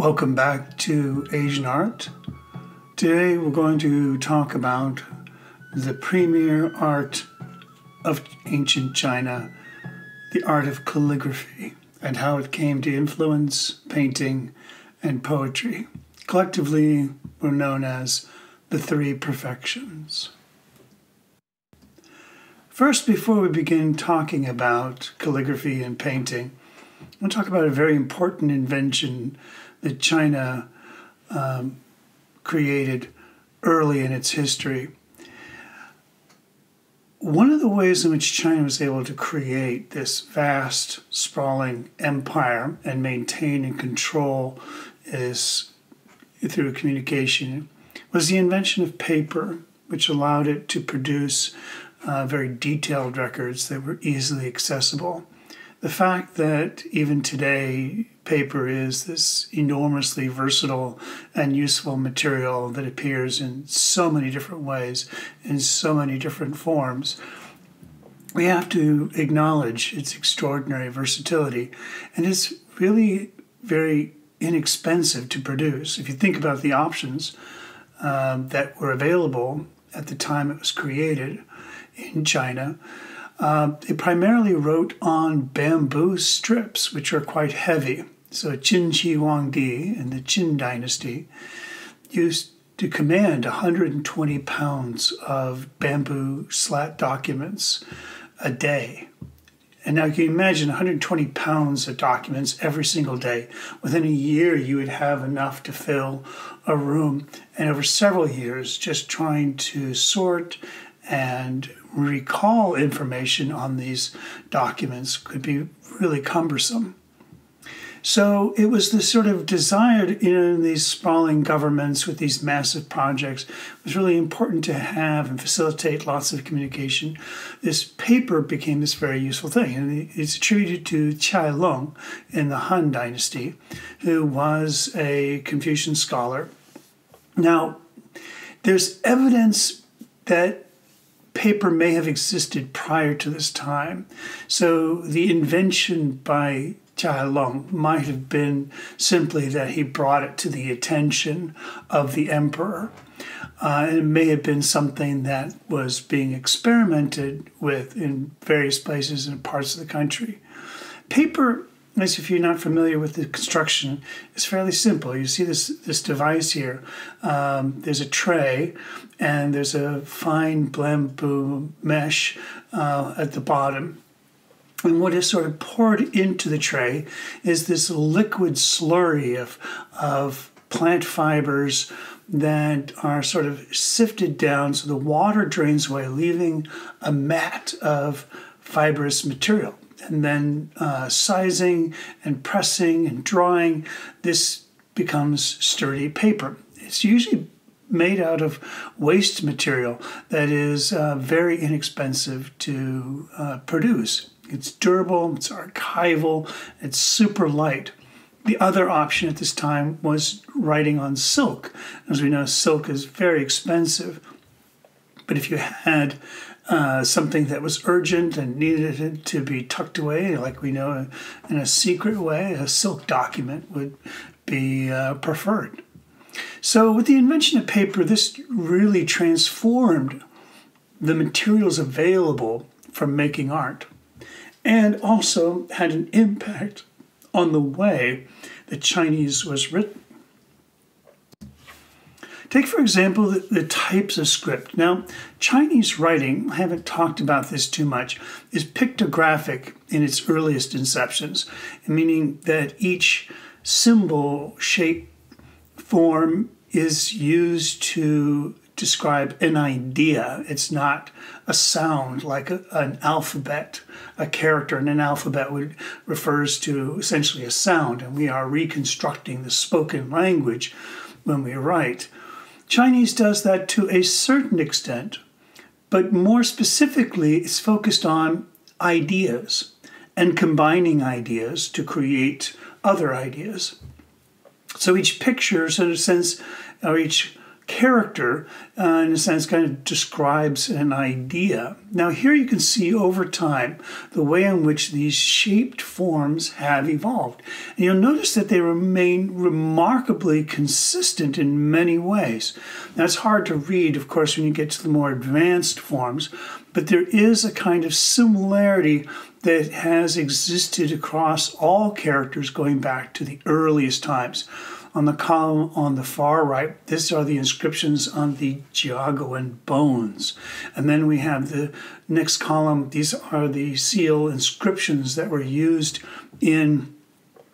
Welcome back to Asian Art. Today we're going to talk about the premier art of ancient China, the art of calligraphy, and how it came to influence painting and poetry. Collectively, were known as the three perfections. First, before we begin talking about calligraphy and painting, I want to talk about a very important invention that China um, created early in its history. One of the ways in which China was able to create this vast, sprawling empire and maintain and control is through communication was the invention of paper, which allowed it to produce uh, very detailed records that were easily accessible. The fact that even today paper is this enormously versatile and useful material that appears in so many different ways, in so many different forms, we have to acknowledge its extraordinary versatility. And it's really very inexpensive to produce. If you think about the options um, that were available at the time it was created in China, uh, they primarily wrote on bamboo strips, which are quite heavy. So Qin Shi Huang Di in the Qin dynasty used to command 120 pounds of bamboo slat documents a day. And now you can imagine 120 pounds of documents every single day. Within a year, you would have enough to fill a room. And over several years, just trying to sort and recall information on these documents could be really cumbersome. So it was the sort of desired in these sprawling governments with these massive projects it was really important to have and facilitate lots of communication. This paper became this very useful thing, and it's attributed to Cai Lun in the Han Dynasty, who was a Confucian scholar. Now, there's evidence that paper may have existed prior to this time. So the invention by Cai Lun might have been simply that he brought it to the attention of the emperor. Uh, it may have been something that was being experimented with in various places and parts of the country. Paper, if you're not familiar with the construction, is fairly simple. You see this this device here. Um, there's a tray, and there's a fine bamboo mesh uh, at the bottom and what is sort of poured into the tray is this liquid slurry of, of plant fibers that are sort of sifted down so the water drains away, leaving a mat of fibrous material. And then uh, sizing and pressing and drawing, this becomes sturdy paper. It's usually made out of waste material that is uh, very inexpensive to uh, produce. It's durable, it's archival, it's super light. The other option at this time was writing on silk. As we know, silk is very expensive. But if you had uh, something that was urgent and needed to be tucked away, like we know in a secret way, a silk document would be uh, preferred. So, with the invention of paper, this really transformed the materials available for making art and also had an impact on the way the Chinese was written. Take, for example, the, the, types of script. Now, Chinese writing, I haven't talked about this too much, is pictographic in its earliest inceptions, meaning that each symbol, shape, form is used to describe an idea. It's not a sound like a, an alphabet, a character in an alphabet would, refers to essentially a sound, and we are reconstructing the spoken language when we write. Chinese does that to a certain extent, but more specifically, it's focused on ideas and combining ideas to create other ideas. So each picture, in a sense, or each character, uh, in a sense, kind of describes an idea. Now, here you can see over time the way in which these shaped forms have evolved. And you'll notice that they remain remarkably consistent in many ways. Now, it's hard to read, of course, when you get to the more advanced forms, but there is a kind of similarity that has existed across all characters going back to the earliest times on the column on the far right, these are the inscriptions on the Jiaoguan bones. And then we have the next column, these are the seal inscriptions that were used in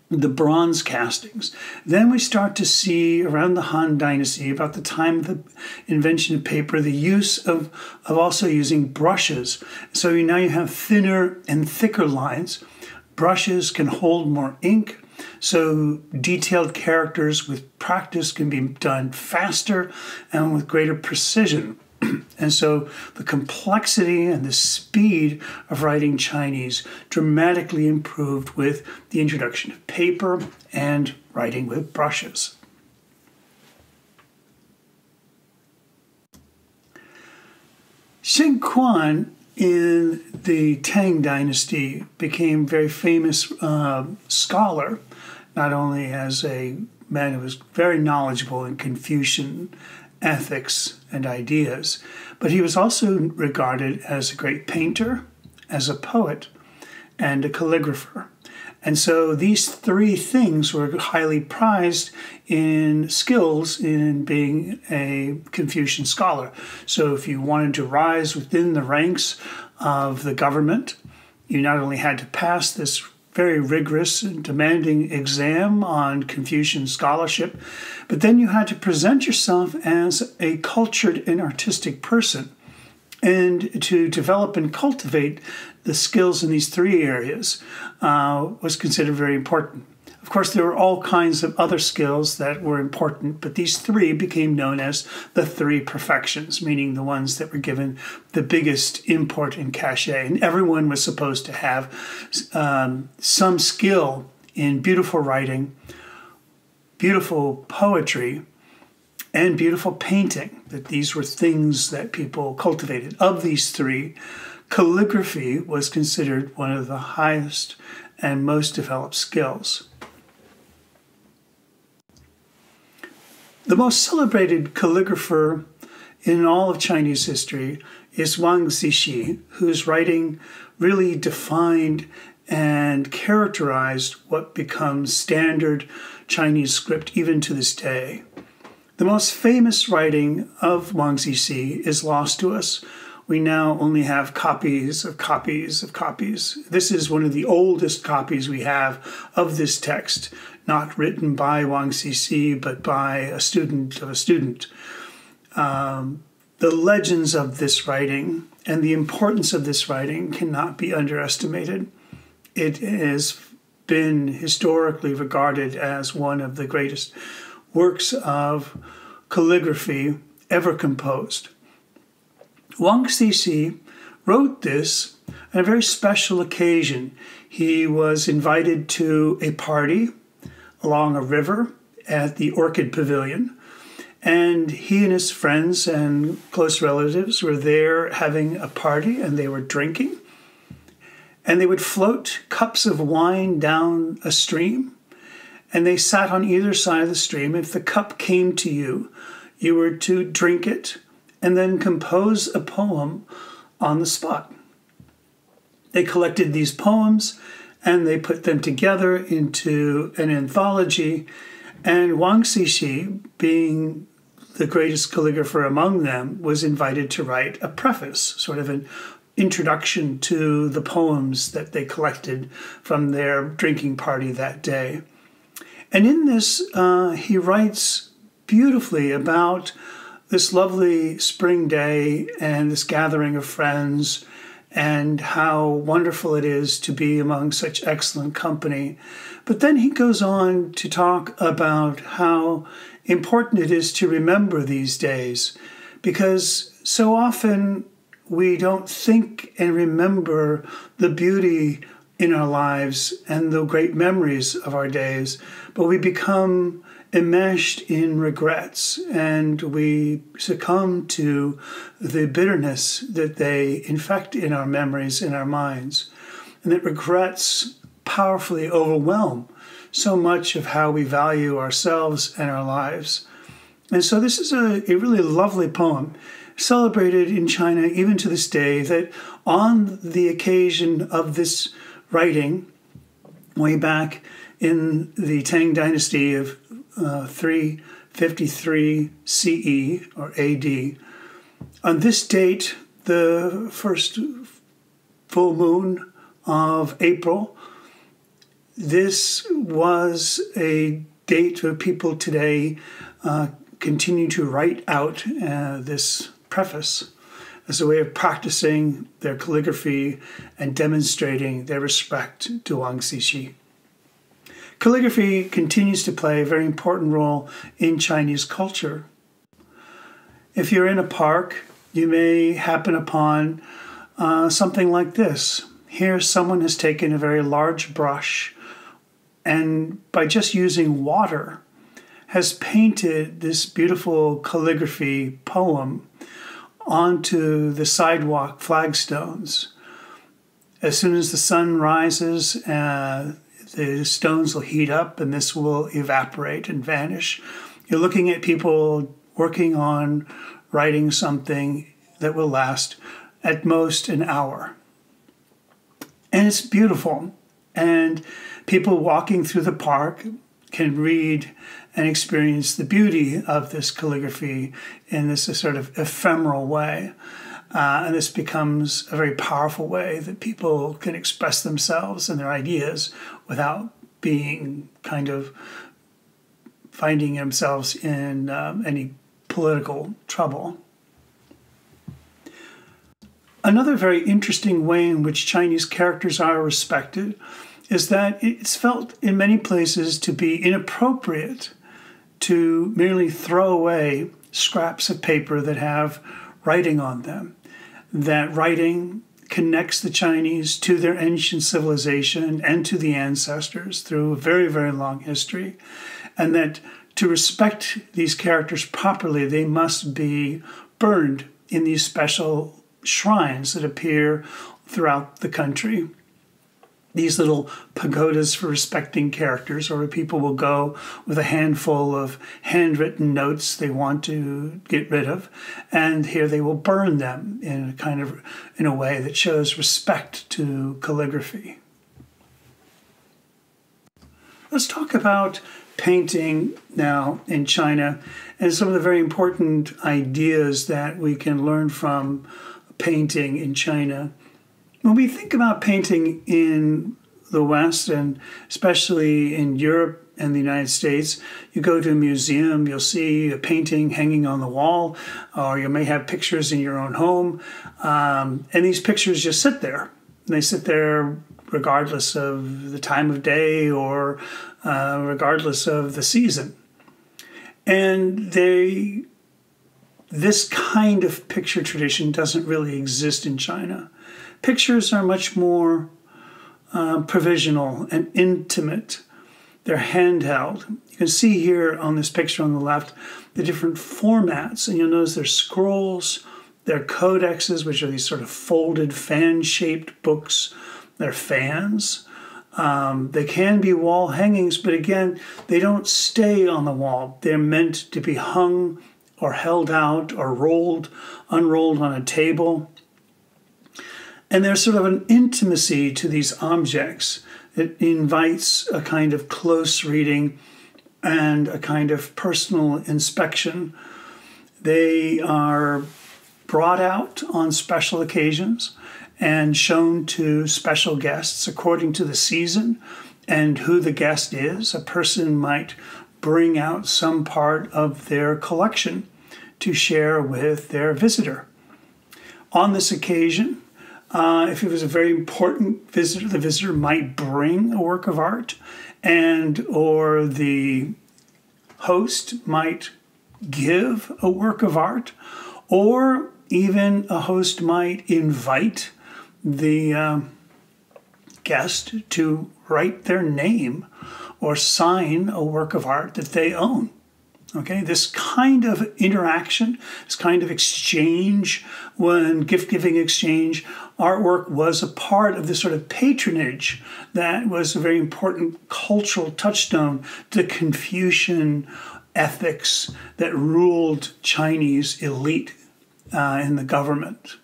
the bronze castings. Then we start to see around the Han Dynasty, about the time of the invention of paper, the use of, of also using brushes. So you, now you have thinner and thicker lines. Brushes can hold more ink. So detailed characters with practice can be done faster and with greater precision. and so the complexity and the speed of writing Chinese dramatically improved with the introduction of paper and writing with brushes. Shen Quan in the Tang Dynasty became very famous uh, scholar not only as a man who was very knowledgeable in Confucian ethics and ideas, but he was also regarded as a great painter, as a poet, and a calligrapher. And so these three things were highly prized in skills in being a Confucian scholar. So if you wanted to rise within the ranks of the government, you not only had to pass this very rigorous and demanding exam on Confucian scholarship, but then you had to present yourself as a cultured and artistic person. And to develop and cultivate the skills in these three areas uh, was considered very important. Of course, there were all kinds of other skills that were important, but these three became known as the three perfections, meaning the ones that were given the biggest import and cachet. And everyone was supposed to have um, some skill in beautiful writing, beautiful poetry, and beautiful painting, that these were things that people cultivated. Of these three, calligraphy was considered one of the highest and most developed skills. The most celebrated calligrapher in all of Chinese history is Wang Zixi, whose writing really defined and characterized what becomes standard Chinese script even to this day. The most famous writing of Wang Zixi is lost to us. We now only have copies of copies of copies. This is one of the oldest copies we have of this text, not written by Wang Zixi, but by a student of a student. Um, the legends of this writing and the importance of this writing cannot be underestimated. It has been historically regarded as one of the greatest works of calligraphy ever composed. Wang Zixi wrote this on a very special occasion. He was invited to a party along a river at the Orchid Pavilion. And he and his friends and close relatives were there having a party and they were drinking. And they would float cups of wine down a stream. And they sat on either side of the stream. If the cup came to you, you were to drink it and then compose a poem on the spot. They collected these poems and they put them together into an anthology. And Wang Zixi, being the greatest calligrapher among them, was invited to write a preface, sort of an introduction to the poems that they collected from their drinking party that day. And in this, uh, he writes beautifully about this lovely spring day and this gathering of friends and how wonderful it is to be among such excellent company. But then he goes on to talk about how important it is to remember these days because so often we don't think and remember the beauty in our lives and the great memories of our days, but we become enmeshed in regrets and we succumb to the bitterness that they infect in our memories, in our minds, and that regrets powerfully overwhelm so much of how we value ourselves and our lives. And so, this is a, a really lovely poem, celebrated in China even to this day, that on the occasion of this writing, way back in the Tang Dynasty of uh, 353 CE or AD. On this date, the first full moon of April, this was a date where people today uh, continue to write out uh, this preface as a way of practicing their calligraphy and demonstrating their respect to Wang Xixi. Calligraphy continues to play a very important role in Chinese culture. If you're in a park, you may happen upon uh, something like this. Here, someone has taken a very large brush and, by just using water, has painted this beautiful calligraphy poem onto the sidewalk flagstones. As soon as the sun rises, uh, the stones will heat up and this will evaporate and vanish. You're looking at people working on writing something that will last at most an hour. And it's beautiful. And people walking through the park can read and experience the beauty of this calligraphy in this sort of ephemeral way. Uh, and this becomes a very powerful way that people can express themselves and their ideas without being kind of finding themselves in um, any political trouble. Another very interesting way in which Chinese characters are respected is that it's felt in many places to be inappropriate to merely throw away scraps of paper that have writing on them. That writing connects the Chinese to their ancient civilization and to the ancestors through a very, very long history, and that to respect these characters properly, they must be burned in these special shrines that appear throughout the country these little pagodas for respecting characters, or people will go with a handful of handwritten notes they want to get rid of, and here they will burn them in a kind of in a way that shows respect to calligraphy. Let's talk about painting now in China and some of the very important ideas that we can learn from painting in China. When we think about painting in the West, and especially in Europe and the United States, you go to a museum, you'll see a painting hanging on the wall, or you may have pictures in your own home. Um, and these pictures just sit there. They sit there regardless of the time of day or uh, regardless of the season. And they, this kind of picture tradition doesn't really exist in China pictures are much more uh, provisional and intimate. They're handheld. You can see here on this picture on the left the different formats, and you'll notice there's scrolls, there are codexes, which are these sort of folded fan shaped books. They're fans. Um, they can be wall hangings, but again, they don't stay on the wall. They're meant to be hung or held out or rolled, unrolled on a table. And there's sort of an intimacy to these objects that invites a kind of close reading and a kind of personal inspection. They are brought out on special occasions and shown to special guests according to the season and who the guest is. A person might bring out some part of their collection to share with their visitor. On this occasion, uh, if it was a very important visitor, the visitor might bring a work of art, and or the host might give a work of art, or even a host might invite the uh, guest to write their name or sign a work of art that they own. Okay, this kind of interaction, this kind of exchange, when gift giving exchange, artwork was a part of this sort of patronage that was a very important cultural touchstone to Confucian ethics that ruled Chinese elite uh, in the government.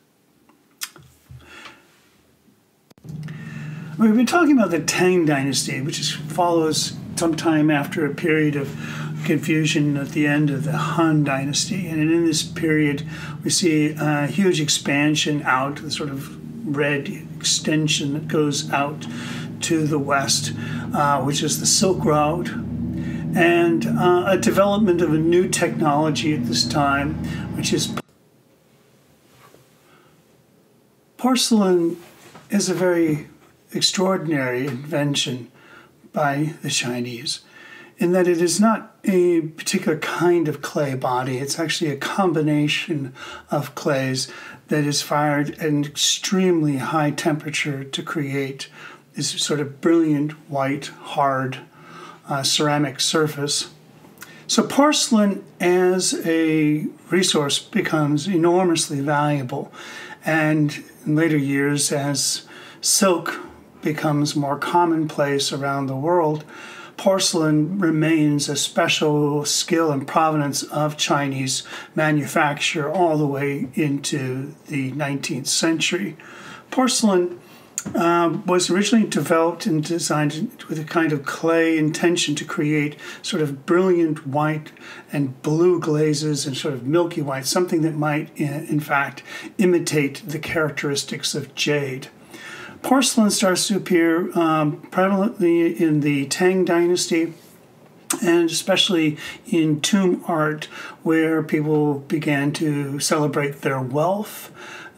We've been talking about the Tang Dynasty, which is, follows sometime after a period of confusion at the end of the Han Dynasty. And in this period, we see a huge expansion out, the sort of red extension that goes out to the west, uh, which is the Silk Road, and uh, a development of a new technology at this time, which is porcelain is a very extraordinary invention by the Chinese in that it is not a particular kind of clay body. It's actually a combination of clays that is fired at an extremely high temperature to create this sort of brilliant white, hard uh, ceramic surface. So, porcelain as a resource becomes enormously valuable. And in later years, as silk becomes more commonplace around the world, porcelain remains a special skill and provenance of Chinese manufacture all the way into the 19th century. Porcelain uh, was originally developed and designed with a kind of clay intention to create sort of brilliant white and blue glazes and sort of milky white, something that might, in fact, imitate the characteristics of jade porcelain starts to appear um, prevalently in the Tang Dynasty and especially in tomb art, where people began to celebrate their wealth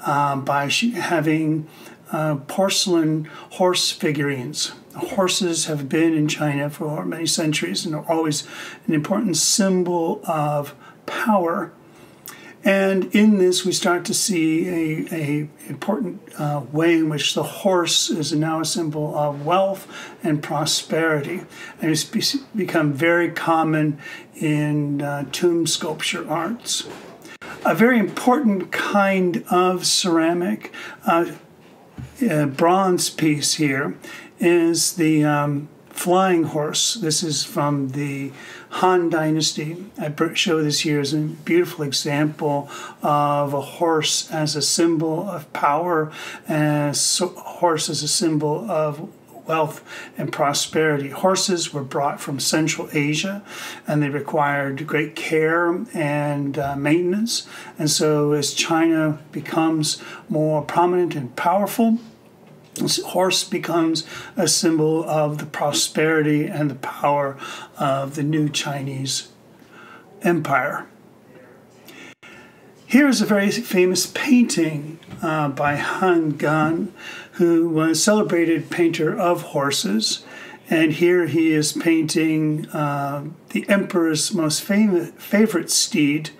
um, by having uh, porcelain horse figurines. Horses have been in China for many centuries and are always an important symbol of power and in this, we start to see a, a important uh, way in which the horse is now a symbol of wealth and prosperity, and it's become very common in uh, tomb sculpture arts. A very important kind of ceramic uh, uh bronze piece here is the um, flying horse. This is from the Han Dynasty. I show this here as a beautiful example of a horse as a symbol of power, and a horse as a symbol of wealth and prosperity. Horses were brought from Central Asia and they required great care and uh, maintenance. And so, as China becomes more prominent and powerful, horse becomes a symbol of the prosperity and the power of the new Chinese empire. Here is a very famous painting uh, by Han Gan, who was a celebrated painter of horses. And here he is painting uh, the emperor's most famous, favorite steed,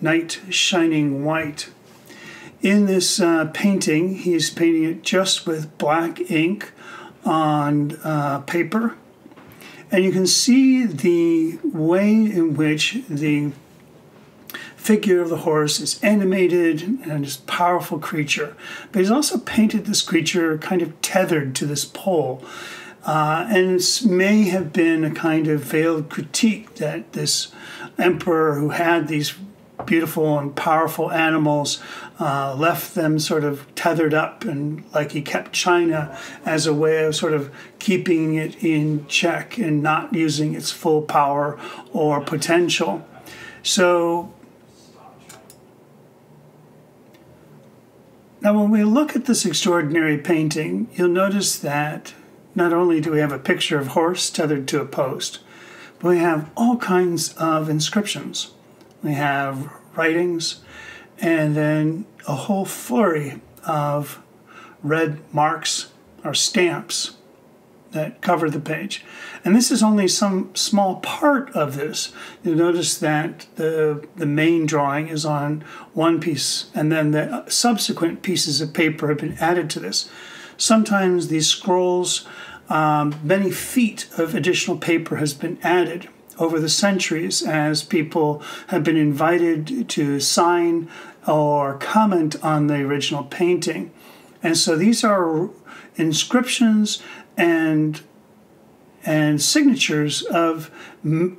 Night Shining White. In this uh, painting, he's painting it just with black ink on uh, paper. And you can see the way in which the figure of the horse is animated and this powerful creature. But he's also painted this creature kind of tethered to this pole. Uh, and it may have been a kind of veiled critique that this emperor who had these beautiful and powerful animals, uh, left them sort of tethered up, and like he kept China as a way of sort of keeping it in check and not using its full power or potential. So now, when we look at this extraordinary painting, you'll notice that not only do we have a picture of horse tethered to a post, but we have all kinds of inscriptions. We have writings and then a whole flurry of red marks or stamps that cover the page. And this is only some small part of this. You'll notice that the, the main drawing is on one piece, and then the subsequent pieces of paper have been added to this. Sometimes these scrolls um, many feet of additional paper has been added over the centuries as people have been invited to sign or comment on the original painting. And so these are inscriptions and and signatures of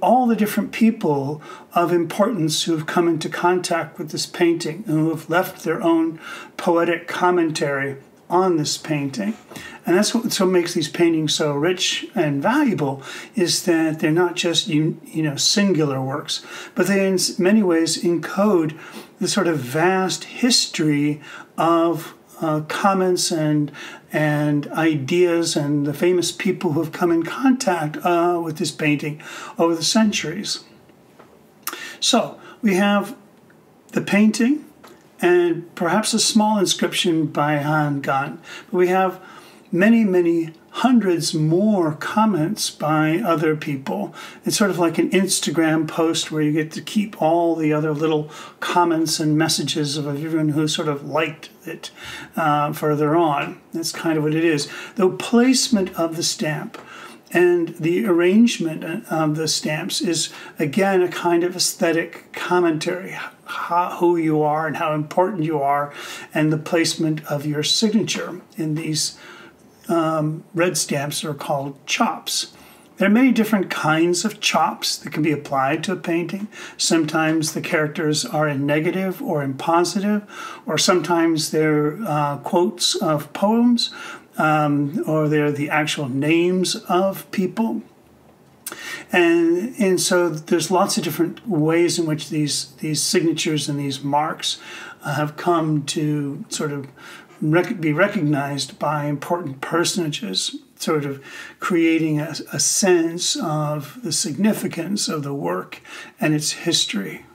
all the different people of importance who have come into contact with this painting and who have left their own poetic commentary on this painting. And that's what makes these paintings so rich and valuable is that they're not just you, you know singular works, but they in many ways encode the sort of vast history of uh, comments and and ideas and the famous people who have come in contact uh, with this painting over the centuries. So we have the painting and perhaps a small inscription by Han Gan. But we have many, many hundreds more comments by other people. It's sort of like an Instagram post where you get to keep all the other little comments and messages of everyone who sort of liked it uh, further on. That's kind of what it is. The placement of the stamp and the arrangement of the stamps is again a kind of aesthetic commentary how, who you are and how important you are and the placement of your signature in these um, red stamps are called chops. There are many different kinds of chops that can be applied to a painting. Sometimes the characters are in negative or in positive, or sometimes they're uh, quotes of poems, um, or they're the actual names of people. And, and so there's lots of different ways in which these, these signatures and these marks uh, have come to sort of rec- be recognized by important personages, sort of creating a, a sense of the significance of the work and its history.